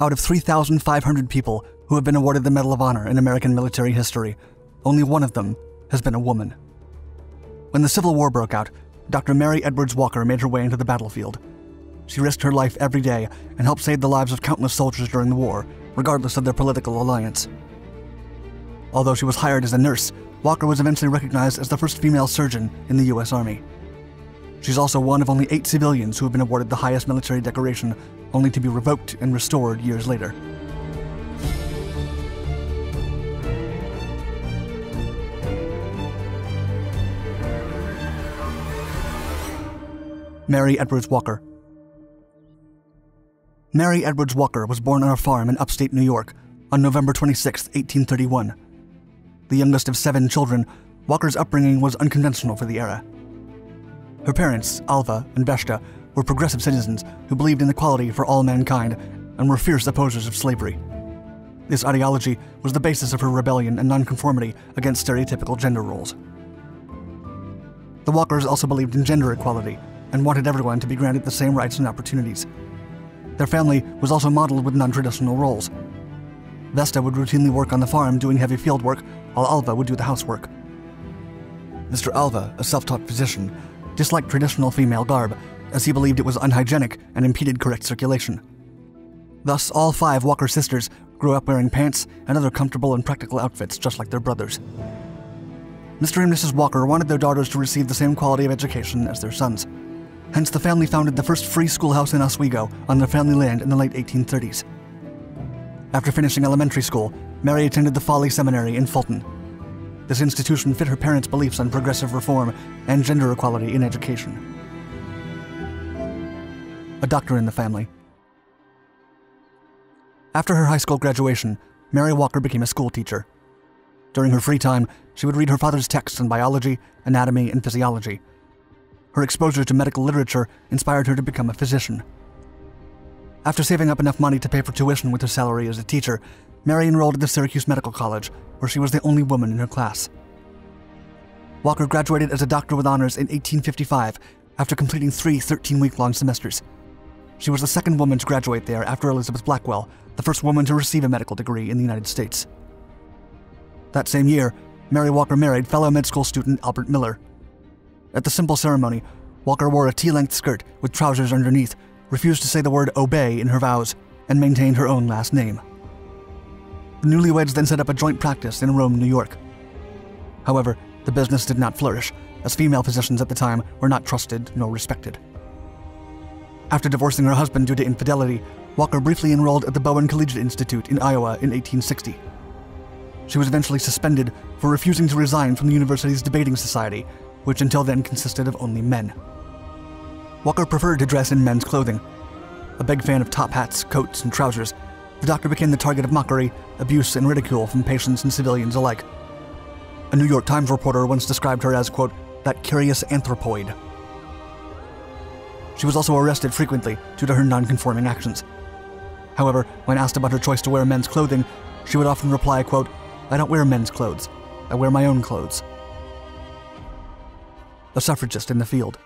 Out of 3,500 people who have been awarded the Medal of Honor in American military history, only one of them has been a woman. When the Civil War broke out, Dr. Mary Edwards Walker made her way into the battlefield. She risked her life every day and helped save the lives of countless soldiers during the war, regardless of their political alliance. Although she was hired as a nurse, Walker was eventually recognized as the first female surgeon in the U.S. Army. She's also one of only eight civilians who have been awarded the highest military decoration, only to be revoked and restored years later. Mary Edwards Walker. Mary Edwards Walker was born on a farm in upstate New York on November 26, 1831. The youngest of seven children, Walker's upbringing was unconventional for the era. Her parents, Alva and Vesta, were progressive citizens who believed in equality for all mankind and were fierce opposers of slavery. This ideology was the basis of her rebellion and nonconformity against stereotypical gender roles. The Walkers also believed in gender equality and wanted everyone to be granted the same rights and opportunities. Their family was also modeled with non traditional roles. Vesta would routinely work on the farm doing heavy field work, while Alva would do the housework. Mr. Alva, a self taught physician, disliked traditional female garb, as he believed it was unhygienic and impeded correct circulation. Thus, all five Walker sisters grew up wearing pants and other comfortable and practical outfits just like their brothers. Mr. and Mrs. Walker wanted their daughters to receive the same quality of education as their sons. Hence, the family founded the first free schoolhouse in Oswego on their family land in the late 1830s. After finishing elementary school, Mary attended the Falley Seminary in Fulton. This institution fit her parents' beliefs on progressive reform and gender equality in education. A doctor in the family. After her high school graduation, Mary Walker became a school teacher. During her free time, she would read her father's texts on biology, anatomy, and physiology. Her exposure to medical literature inspired her to become a physician. After saving up enough money to pay for tuition with her salary as a teacher, Mary enrolled at the Syracuse Medical College, where she was the only woman in her class. Walker graduated as a doctor with honors in 1855 after completing three 13 week long semesters. She was the second woman to graduate there after Elizabeth Blackwell, the first woman to receive a medical degree in the United States. That same year, Mary Walker married fellow med school student Albert Miller. At the simple ceremony, Walker wore a T length skirt with trousers underneath, refused to say the word obey in her vows, and maintained her own last name. The newlyweds then set up a joint practice in Rome, New York. However, the business did not flourish, as female physicians at the time were not trusted nor respected. After divorcing her husband due to infidelity, Walker briefly enrolled at the Bowen Collegiate Institute in Iowa in 1860. She was eventually suspended for refusing to resign from the university's debating society, which until then consisted of only men. Walker preferred to dress in men's clothing. A big fan of top hats, coats, and trousers, the doctor became the target of mockery, abuse, and ridicule from patients and civilians alike. A New York Times reporter once described her as, quote, that curious anthropoid. She was also arrested frequently due to her non-conforming actions. However, when asked about her choice to wear men's clothing, she would often reply, quote, I don't wear men's clothes. I wear my own clothes. A suffragist in the field.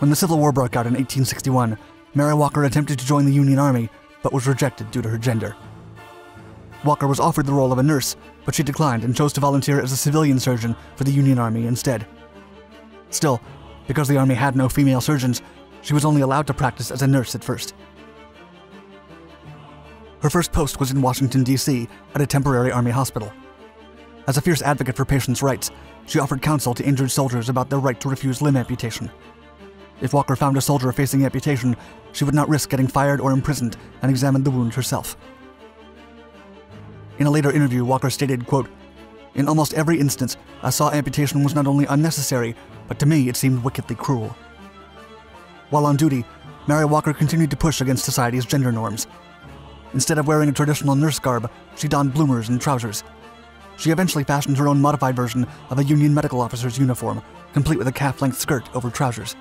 When the Civil War broke out in 1861, Mary Walker attempted to join the Union Army, but was rejected due to her gender. Walker was offered the role of a nurse, but she declined and chose to volunteer as a civilian surgeon for the Union Army instead. Still, because the Army had no female surgeons, she was only allowed to practice as a nurse at first. Her first post was in Washington, D.C., at a temporary Army hospital. As a fierce advocate for patients' rights, she offered counsel to injured soldiers about their right to refuse limb amputation. If Walker found a soldier facing amputation, she would not risk getting fired or imprisoned and examined the wound herself. In a later interview, Walker stated, quote, In almost every instance, I saw amputation was not only unnecessary, but to me it seemed wickedly cruel. While on duty, Mary Walker continued to push against society's gender norms. Instead of wearing a traditional nurse garb, she donned bloomers and trousers. She eventually fashioned her own modified version of a Union medical officer's uniform, complete with a calf length skirt over trousers.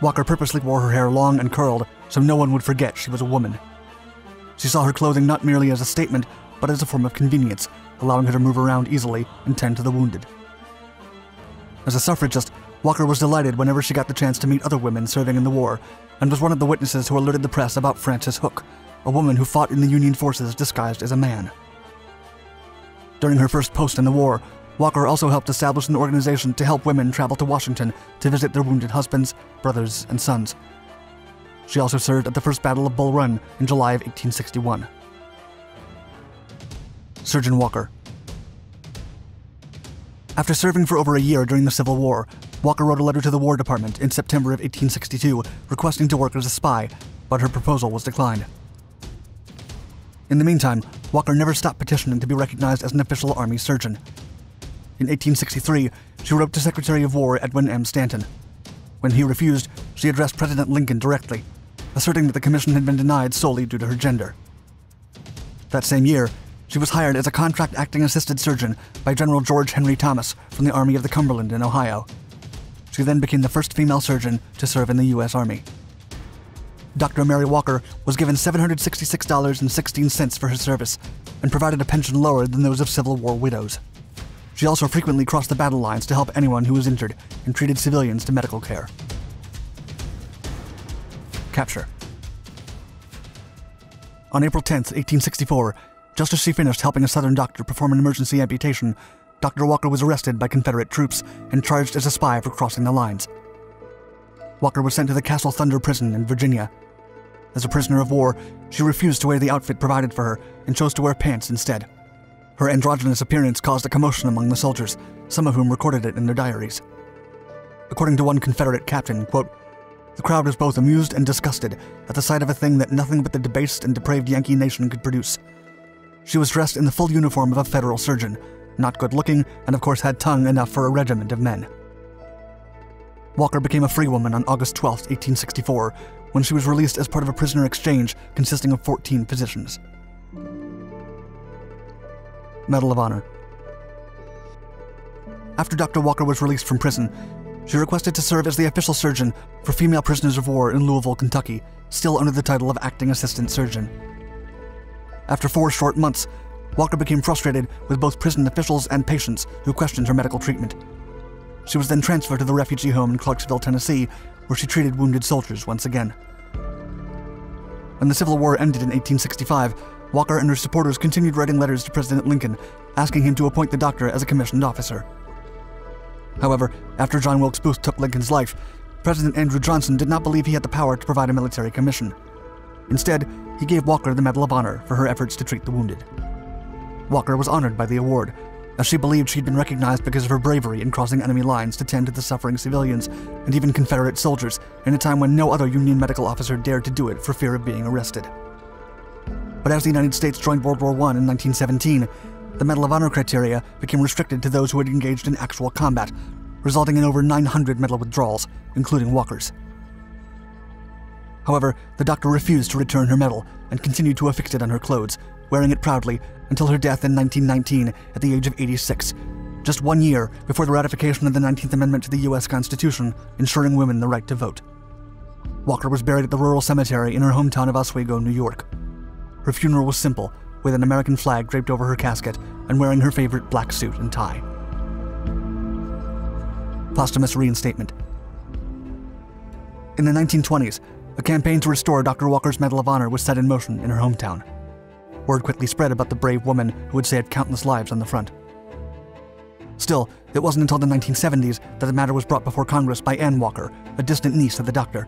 Walker purposely wore her hair long and curled so no one would forget she was a woman. She saw her clothing not merely as a statement, but as a form of convenience, allowing her to move around easily and tend to the wounded. As a suffragist, Walker was delighted whenever she got the chance to meet other women serving in the war, and was one of the witnesses who alerted the press about Frances Hook, a woman who fought in the Union forces disguised as a man. During her first post in the war, Walker also helped establish an organization to help women travel to Washington to visit their wounded husbands, brothers, and sons. She also served at the First Battle of Bull Run in July of 1861. Surgeon Walker. After serving for over a year during the Civil War, Walker wrote a letter to the War Department in September of 1862 requesting to work as a spy, but her proposal was declined. In the meantime, Walker never stopped petitioning to be recognized as an official Army surgeon. In 1863, she wrote to Secretary of War Edwin M. Stanton. When he refused, she addressed President Lincoln directly, asserting that the commission had been denied solely due to her gender. That same year, she was hired as a contract acting assistant surgeon by General George Henry Thomas from the Army of the Cumberland in Ohio. She then became the first female surgeon to serve in the U.S. Army. Dr. Mary Walker was given $766.16 for her service and provided a pension lower than those of Civil War widows. She also frequently crossed the battle lines to help anyone who was injured and treated civilians to medical care. Capture. On April 10, 1864, just as she finished helping a Southern doctor perform an emergency amputation, Dr. Walker was arrested by Confederate troops and charged as a spy for crossing the lines. Walker was sent to the Castle Thunder prison in Virginia. As a prisoner of war, she refused to wear the outfit provided for her and chose to wear pants instead. Her androgynous appearance caused a commotion among the soldiers, some of whom recorded it in their diaries. According to one Confederate captain, quote, the crowd was both amused and disgusted at the sight of a thing that nothing but the debased and depraved Yankee nation could produce. She was dressed in the full uniform of a federal surgeon, not good looking, and of course had tongue enough for a regiment of men. Walker became a free woman on August 12, 1864, when she was released as part of a prisoner exchange consisting of 14 physicians. Medal of Honor. After Dr. Walker was released from prison, she requested to serve as the official surgeon for female prisoners of war in Louisville, Kentucky, still under the title of acting assistant surgeon. After four short months, Walker became frustrated with both prison officials and patients who questioned her medical treatment. She was then transferred to the refugee home in Clarksville, Tennessee, where she treated wounded soldiers once again. When the Civil War ended in 1865, Walker and her supporters continued writing letters to President Lincoln, asking him to appoint the doctor as a commissioned officer. However, after John Wilkes Booth took Lincoln's life, President Andrew Johnson did not believe he had the power to provide a military commission. Instead, he gave Walker the Medal of Honor for her efforts to treat the wounded. Walker was honored by the award, as she believed she'd been recognized because of her bravery in crossing enemy lines to tend to the suffering civilians and even Confederate soldiers in a time when no other Union medical officer dared to do it for fear of being arrested. But as the United States joined World War I in 1917, the Medal of Honor criteria became restricted to those who had engaged in actual combat, resulting in over 900 medal withdrawals, including Walker's. However, the doctor refused to return her medal and continued to affix it on her clothes, wearing it proudly until her death in 1919 at the age of 86, just one year before the ratification of the 19th Amendment to the U.S. Constitution, ensuring women the right to vote. Walker was buried at the rural cemetery in her hometown of Oswego, New York. Her funeral was simple, with an American flag draped over her casket and wearing her favorite black suit and tie. Posthumous reinstatement. In the 1920s, a campaign to restore Dr. Walker's Medal of Honor was set in motion in her hometown. Word quickly spread about the brave woman who had saved countless lives on the front. Still, it wasn't until the 1970s that the matter was brought before Congress by Anne Walker, a distant niece of the doctor.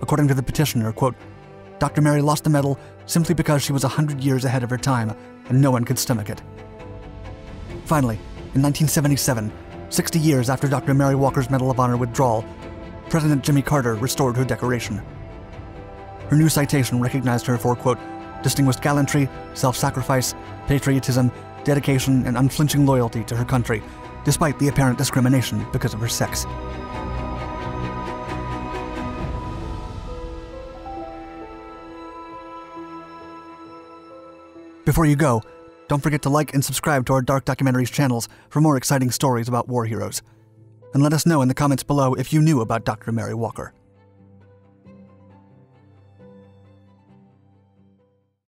According to the petitioner, quote, Dr. Mary lost the medal simply because she was a hundred years ahead of her time, and no one could stomach it. Finally, in 1977, 60 years after Dr. Mary Walker's Medal of Honor withdrawal, President Jimmy Carter restored her decoration. Her new citation recognized her for, quote, distinguished gallantry, self sacrifice, patriotism, dedication, and unflinching loyalty to her country, despite the apparent discrimination because of her sex. Before you go, don't forget to like and subscribe to our Dark Documentaries channels for more exciting stories about war heroes and let us know in the comments below if you knew about Dr. Mary Walker.